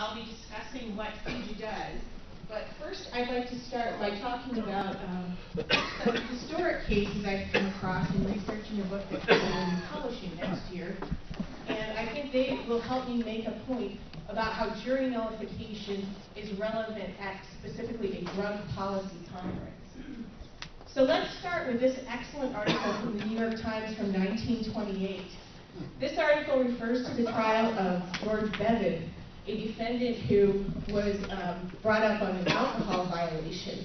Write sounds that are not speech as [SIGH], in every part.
I'll be discussing what FIJA does. But first, I'd like to start by talking about um, some historic cases I've come across in researching a book that will be publishing next year. And I think they will help me make a point about how jury nullification is relevant at specifically a drug policy conference. So let's start with this excellent article from the New York Times from 1928. This article refers to the trial of George Bevan, a defendant who was um, brought up on an alcohol violation.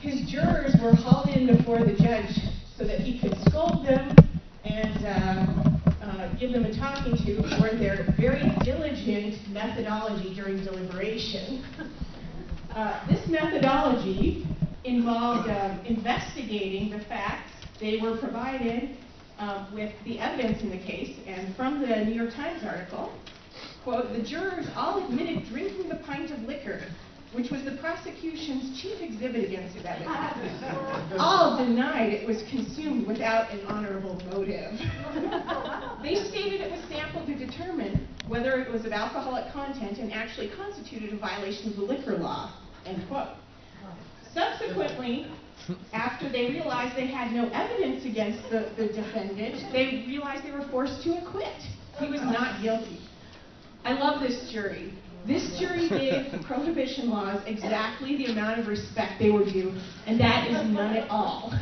His jurors were hauled in before the judge so that he could scold them and uh, uh, give them a talking to for their very diligent methodology during deliberation. Uh, this methodology involved um, investigating the facts. They were provided um, with the evidence in the case, and from the New York Times article, quote, the jurors all admitted drinking the pint of liquor, which was the prosecution's chief exhibit against Bevan. all denied it was consumed without an honorable motive. they stated it was sampled to determine whether it was of alcoholic content and actually constituted a violation of the liquor law, end quote. Subsequently, after they realized they had no evidence against the, the defendant, they realized they were forced to acquit. He was not guilty. I love this jury. This jury gave [LAUGHS] prohibition laws exactly the amount of respect they were due, and that is none at all.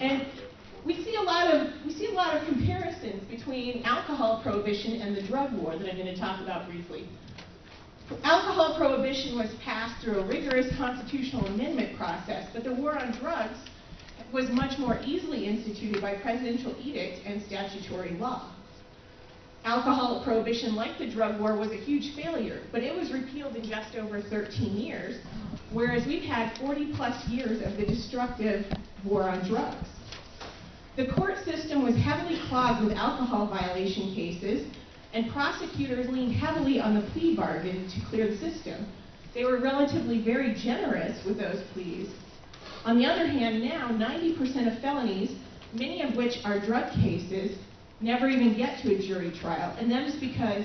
And we see a lot of we see a lot of comparisons between alcohol prohibition and the drug war that I'm going to talk about briefly. Alcohol prohibition was passed through a rigorous constitutional amendment process, but the war on drugs was much more easily instituted by presidential edict and statutory law. Alcohol prohibition, like the drug war, was a huge failure, but it was repealed in just over 13 years, whereas we've had 40 plus years of the destructive war on drugs. The court system was heavily clogged with alcohol violation cases, and prosecutors leaned heavily on the plea bargain to clear the system. They were relatively very generous with those pleas. On the other hand, now 90% of felonies, many of which are drug cases, never even get to a jury trial. And that is because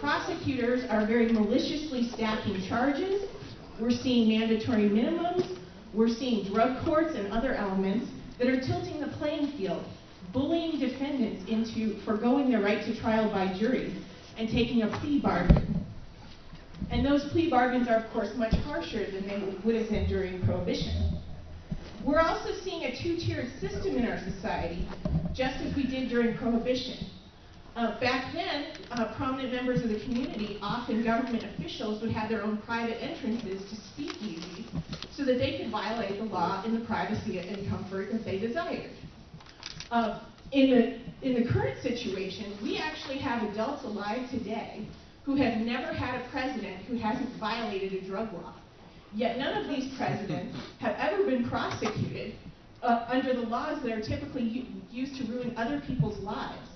prosecutors are very maliciously stacking charges. We're seeing mandatory minimums. We're seeing drug courts and other elements that are tilting the playing field bullying defendants into foregoing their right to trial by jury and taking a plea bargain. And those plea bargains are, of course, much harsher than they would have been during Prohibition. We're also seeing a two-tiered system in our society, just as we did during Prohibition. Uh, back then, uh, prominent members of the community, often government officials, would have their own private entrances to speakeasies so that they could violate the law in the privacy and comfort that they desired. Uh, in, the, in the current situation, we actually have adults alive today who have never had a president who hasn't violated a drug law. Yet none of these presidents have ever been prosecuted uh, under the laws that are typically used to ruin other people's lives,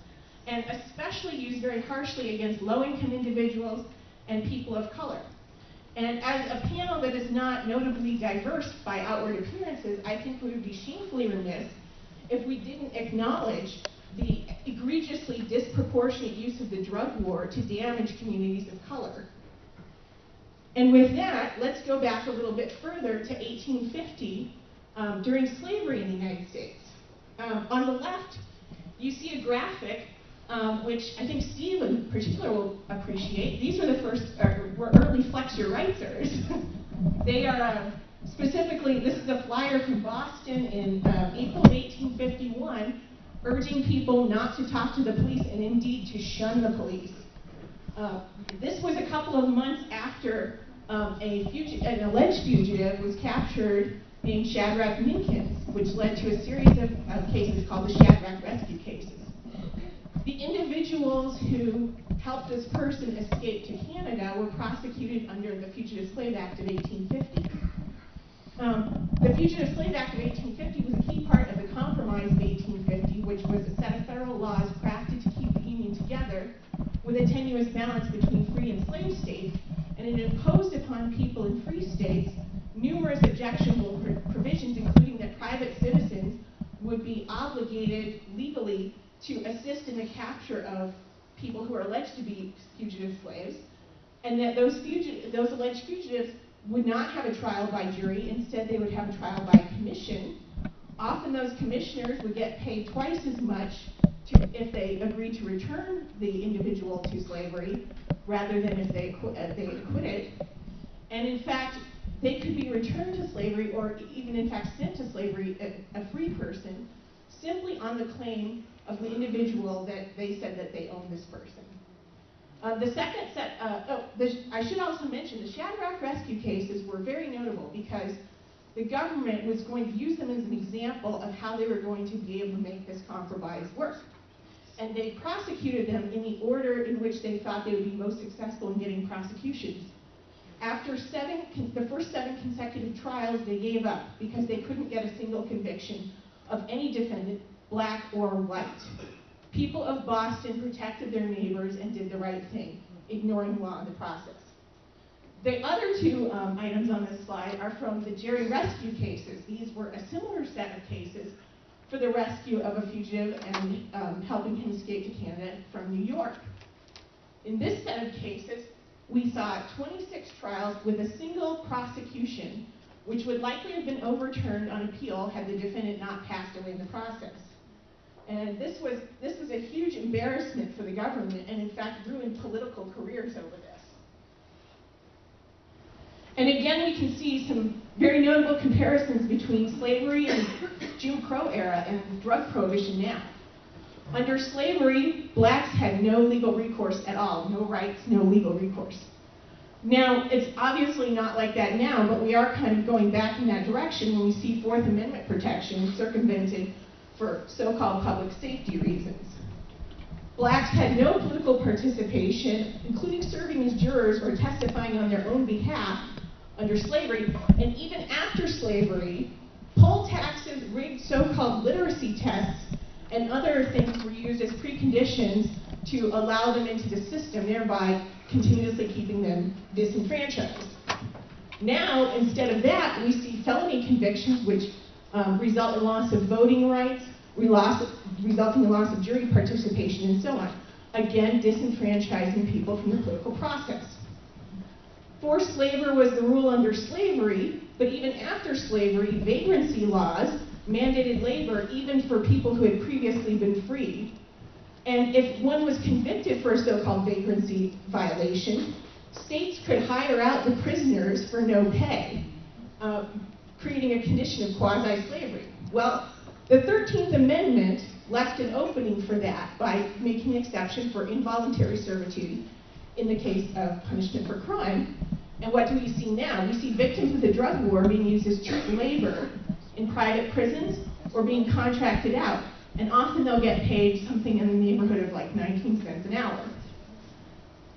and especially used very harshly against low-income individuals and people of color. And as a panel that is not notably diverse by outward appearances, I think we would be shamefully remiss if we didn't acknowledge the egregiously disproportionate use of the drug war to damage communities of color. And with that, let's go back a little bit further to 1850 um, during slavery in the United States. Um, on the left, you see a graphic um, which I think Steve in particular will appreciate. These were the first, were early Flex Your Rightsers. [LAUGHS] they are uh, Specifically, this is a flyer from Boston in uh, April of 1851 urging people not to talk to the police and indeed to shun the police. Uh, this was a couple of months after um, a an alleged fugitive was captured named Shadrach Minkins, which led to a series of, of cases called the Shadrach Rescue cases. The individuals who helped this person escape to Canada were prosecuted under the Fugitive Slave Act of 1850. Um, the Fugitive Slave Act of 1850 was a key part of the Compromise of 1850, which was a set of federal laws crafted to keep the Union together with a tenuous balance between free and slave states, it imposed upon people in free states numerous objectionable pr provisions, including that private citizens would be obligated legally to assist in the capture of people who are alleged to be fugitive slaves, and that those, fugi- those alleged fugitives would not have a trial by jury, instead they would have a trial by commission. Often those commissioners would get paid twice as much to, if they agreed to return the individual to slavery rather than if they, uh, they acquitted. And in fact, they could be returned to slavery or even in fact sent to slavery, a, a free person, simply on the claim of the individual that they said that they owned this person. Uh, the second set, uh, oh, the, I should also mention the Shadrach rescue cases were very notable because the government was going to use them as an example of how they were going to be able to make this compromise work. And they prosecuted them in the order in which they thought they would be most successful in getting prosecutions. After seven, the first seven consecutive trials, they gave up because they couldn't get a single conviction of any defendant, black or white. People of Boston protected their neighbors and did the right thing, ignoring law in the process. The other two um, items on this slide are from the Jerry rescue cases. These were a similar set of cases for the rescue of a fugitive and um, helping him escape to Canada from New York. In this set of cases, we saw 26 trials with a single prosecution, which would likely have been overturned on appeal had the defendant not passed away in the process. And this was, this was a huge embarrassment for the government and in fact ruined political careers over. And again, we can see some very notable comparisons between slavery and Jim Crow era and drug prohibition now. Under slavery, blacks had no legal recourse at all, no rights, no legal recourse. Now, it's obviously not like that now, but we are kind of going back in that direction when we see Fourth Amendment protection circumvented for so-called public safety reasons. Blacks had no political participation, including serving as jurors or testifying on their own behalf under slavery, and even after slavery, poll taxes, rigged so-called literacy tests, and other things were used as preconditions to allow them into the system, thereby continuously keeping them disenfranchised. Now, instead of that, we see felony convictions which um, result in loss of voting rights, resulting in loss of jury participation, and so on. Again, disenfranchising people from the political process. Forced labor was the rule under slavery, but even after slavery, vagrancy laws mandated labor even for people who had previously been freed. And if one was convicted for a so-called vagrancy violation, states could hire out the prisoners for no pay, uh, creating a condition of quasi-slavery. Well, the 13th Amendment left an opening for that by making an exception for involuntary servitude in the case of punishment for crime. And what do we see now? We see victims of the drug war being used as cheap labor in private prisons or being contracted out. And often they'll get paid something in the neighborhood of like 19 cents an hour.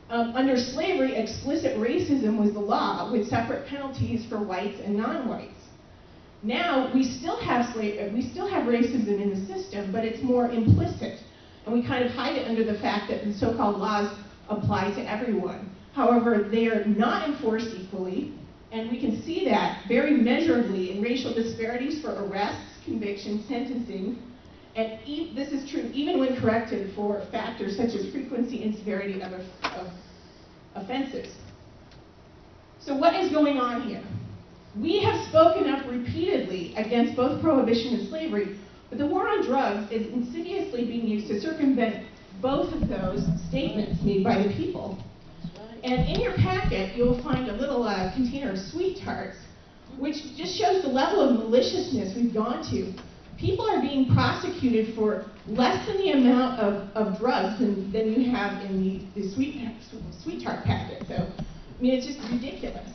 Um, under slavery, explicit racism was the law with separate penalties for whites and non-whites. Now we still have slave, we still have racism in the system, but it's more implicit, and we kind of hide it under the fact that the so-called laws apply to everyone. However, they are not enforced equally, and we can see that very measurably in racial disparities for arrests, convictions, sentencing, and e this is true even when corrected for factors such as frequency and severity of, of offenses. So what is going on here? We have spoken up repeatedly against both prohibition and slavery, but the war on drugs is insidiously being used to circumvent both of those statements made by the people. And in your packet, you'll find a little uh, container of sweet tarts, which just shows the level of maliciousness we've gone to. People are being prosecuted for less than the amount of, of drugs than, than you have in the, the sweet, sweet tart packet. So, I mean, it's just ridiculous.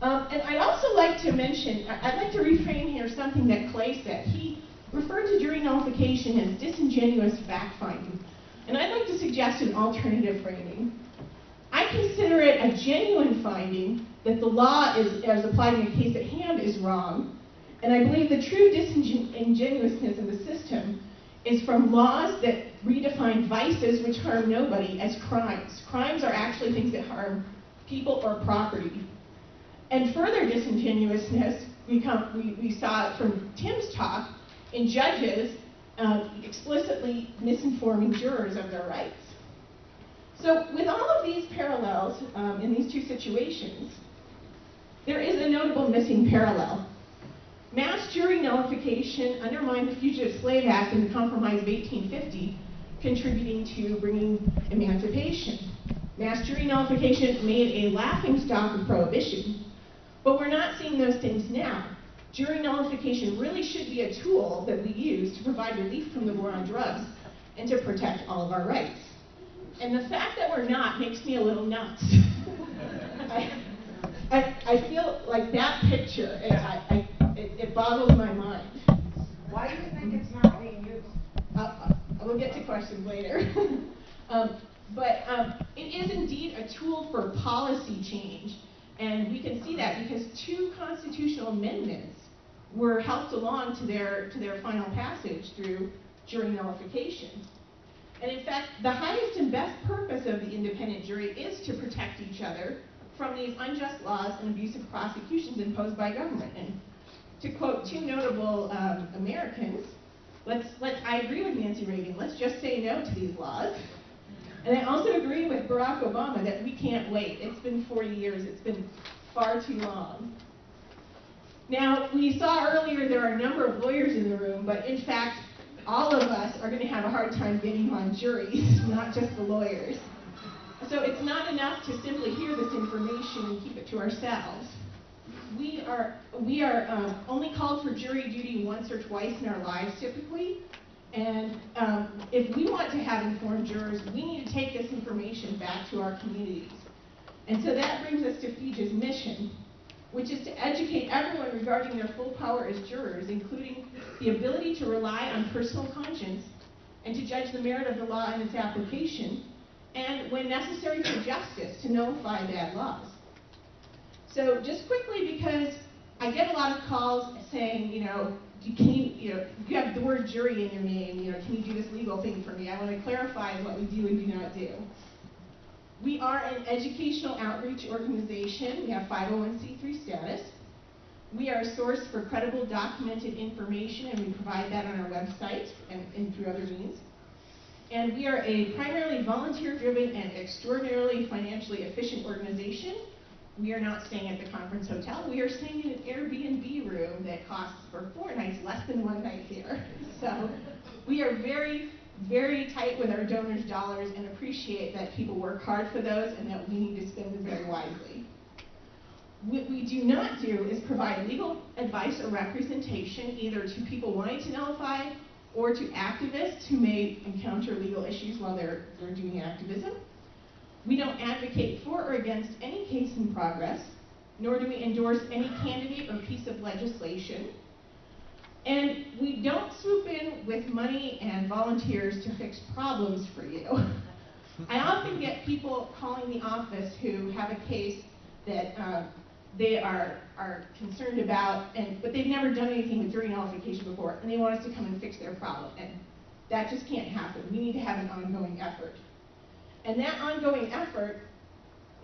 Um, and I'd also like to mention, I'd like to reframe here something that Clay said. He referred to jury nullification as disingenuous fact-finding. And I'd like to suggest an alternative framing. I consider it a genuine finding that the law is, as applied in the case at hand is wrong, and I believe the true disingenuousness of the system is from laws that redefine vices which harm nobody as crimes. Crimes are actually things that harm people or property. And further disingenuousness, we, come, we, we saw from Tim's talk, in judges um, explicitly misinforming jurors of their rights. So with all of these parallels um, in these two situations, there is a notable missing parallel. Mass jury nullification undermined the Fugitive Slave Act and the Compromise of 1850, contributing to bringing emancipation. Mass jury nullification made a laughingstock of prohibition, but we're not seeing those things now. Jury nullification really should be a tool that we use to provide relief from the war on drugs and to protect all of our rights. And the fact that we're not makes me a little nuts. [LAUGHS] I, I, I feel like that picture, it, I, I, it, it boggles my mind. Why do you think it's not being used? Uh, uh, we'll get to questions later. [LAUGHS] um, but um, it is indeed a tool for policy change. And we can see that because two constitutional amendments were helped along to their, to their final passage through jury nullification. And in fact, the highest and best purpose of the independent jury is to protect each other from these unjust laws and abusive prosecutions imposed by government. And to quote two notable um, Americans, let's, let's, I agree with Nancy Reagan, let's just say no to these laws. And I also agree with Barack Obama that we can't wait. It's been 40 years, it's been far too long. Now, we saw earlier there are a number of lawyers in the room, but in fact, all of us are going to have a hard time getting on juries, [LAUGHS] not just the lawyers. So it's not enough to simply hear this information and keep it to ourselves. We are, we are um, only called for jury duty once or twice in our lives typically, and um, if we want to have informed jurors, we need to take this information back to our communities. And so that brings us to FIJA's mission, which is to educate everyone regarding their full power as jurors, including the ability to rely on personal conscience and to judge the merit of the law and its application, and when necessary for justice, to nullify bad laws. So just quickly, because I get a lot of calls saying, you know, you can you, know, you have the word jury in your name, you know, can you do this legal thing for me? I want to clarify what we do and do not do. We are an educational outreach organization. We have 501c3 status. We are a source for credible documented information and we provide that on our website and, and through other means. And we are a primarily volunteer-driven and extraordinarily financially efficient organization. We are not staying at the conference hotel. We are staying in an Airbnb room that costs for four nights less than one night here. [LAUGHS] So we are very, very tight with our donors' dollars and appreciate that people work hard for those and that we need to spend them very wisely. What we do not do is provide legal advice or representation either to people wanting to nullify or to activists who may encounter legal issues while they're, they're doing activism. We don't advocate for or against any case in progress, nor do we endorse any candidate or piece of legislation. And we don't swoop in with money and volunteers to fix problems for you. I often get people calling the office who have a case that uh, they are, are concerned about, and, but they've never done anything with jury nullification before, and they want us to come and fix their problem. And that just can't happen. We need to have an ongoing effort. And that ongoing effort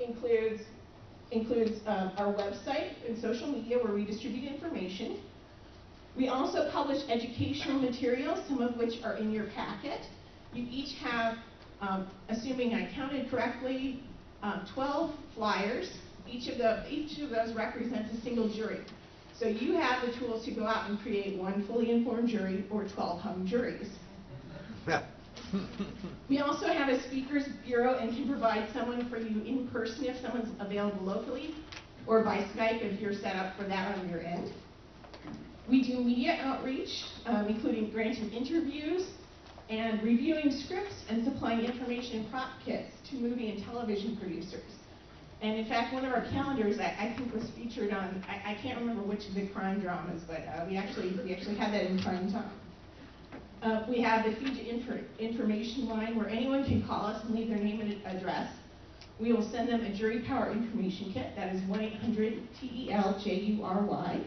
includes, includes um, our website and social media where we distribute information. We also publish educational materials, some of which are in your packet. You each have, um, assuming I counted correctly, um, 12 flyers each of, the, each of those represents a single jury. So you have the tools to go out and create one fully informed jury or 12 hung juries. we also have a speakers bureau and can provide someone for you in person if someone's available locally, or by Skype if you're set up for that on your end. We do media outreach, um, including granting interviews and reviewing scripts and supplying information and prop kits to movie and television producers. And in fact, one of our calendars, I, I think, was featured on, I, I, can't remember which of the crime dramas, but uh, we actually we actually had that in prime time. Uh, we have the FIJA infor information line where anyone can call us and leave their name and address. We will send them a jury power information kit. That is 1-800-TELJURY.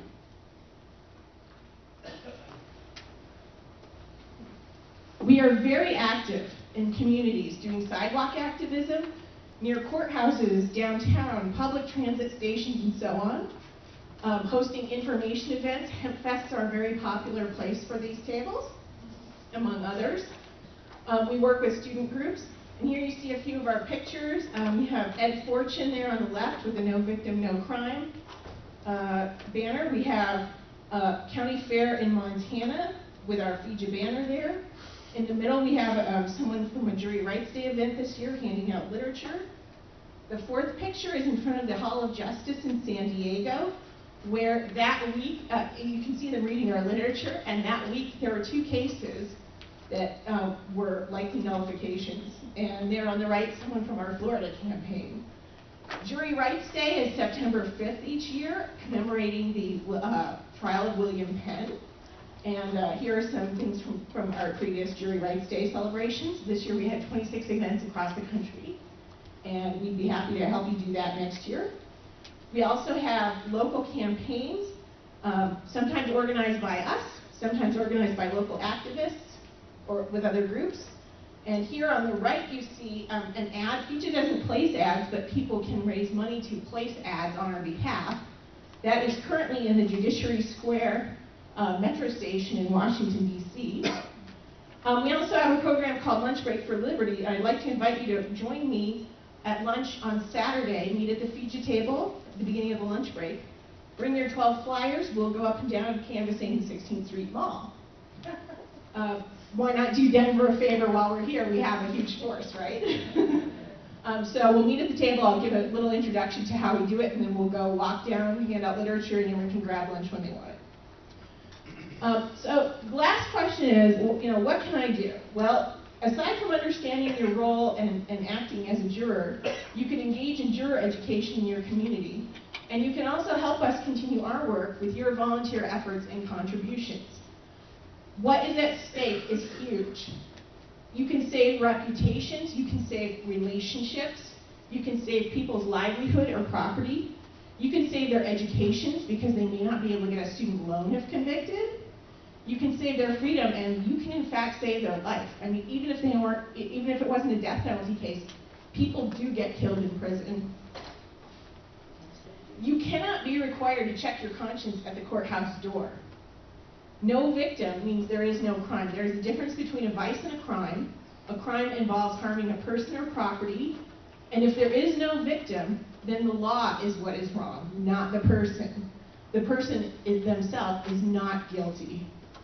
We are very active in communities doing sidewalk activism, near courthouses, downtown, public transit stations, and so on. Um, hosting information events. Hemp Fests are a very popular place for these tables. among others. Um, we work with student groups, and here you see a few of our pictures. Um, we have Ed Fortune there on the left with the No Victim, No Crime uh, banner. We have uh, County Fair in Montana with our FIJA banner there. In the middle, we have um, someone from a Jury Rights Day event this year handing out literature. The fourth picture is in front of the Hall of Justice in San Diego, where that week, uh, you can see them reading our literature, and that week there were two cases that uh, were likely nullifications. And there on the right, someone from our Florida campaign. Jury Rights Day is September 5th each year, commemorating the uh, trial of William Penn. And uh, here are some things from, from our previous Jury Rights Day celebrations. This year we had 26 events across the country, and we'd be happy to help you do that next year. We also have local campaigns, um, sometimes organized by us, sometimes organized by local activists or with other groups. And here on the right, you see um, an ad. Future doesn't place ads, but people can raise money to place ads on our behalf. That is currently in the Judiciary Square uh, metro station in Washington, D.C. Um, we also have a program called Lunch Break for Liberty. I'd like to invite you to join me at lunch on Saturday. Meet at the FIJA table at the beginning of the lunch break. Bring your 12 flyers. We'll go up and down canvassing the 16th Street Mall. [LAUGHS] Uh, why not do Denver a favor while we're here? We have a huge force, right? [LAUGHS] um, so we'll meet at the table. I'll give a little introduction to how we do it, and then we'll go walk down, hand out literature, and everyone can grab lunch when they want it. Um, so last question is, you know, what can I do? Well, aside from understanding your role and, and acting as a juror, you can engage in juror education in your community. And you can also help us continue our work with your volunteer efforts and contributions. What is at stake is huge. You can save reputations, you can save relationships, you can save people's livelihood or property, you can save their educations because they may not be able to get a student loan if convicted. You can save their freedom and you can in fact save their life. I mean, even if they weren't, even if it wasn't a death penalty case, people do get killed in prison. You cannot be required to check your conscience at the courthouse door. No victim means there is no crime. There is a difference between a vice and a crime. A crime involves harming a person or property, and if there is no victim, then the law is what is wrong, not the person. The person themselves is not guilty.